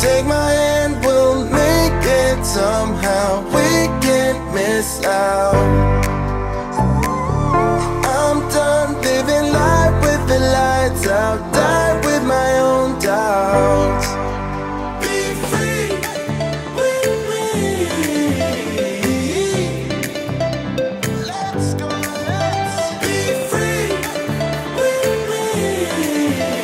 Take my hand, we'll make it somehow. We can't miss out. I'm done living life with the lights out. Die with my own doubts. Be free with me. Let's go. Let's be free with me.